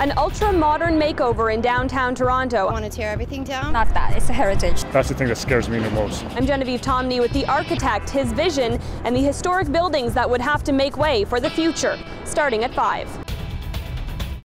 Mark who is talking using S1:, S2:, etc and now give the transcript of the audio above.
S1: An ultra-modern makeover in downtown Toronto.
S2: I Want to tear everything down?
S3: Not that, it's a heritage.
S4: That's the thing that scares me the most.
S1: I'm Genevieve Tomney with the architect, his vision, and the historic buildings that would have to make way for the future, starting at 5.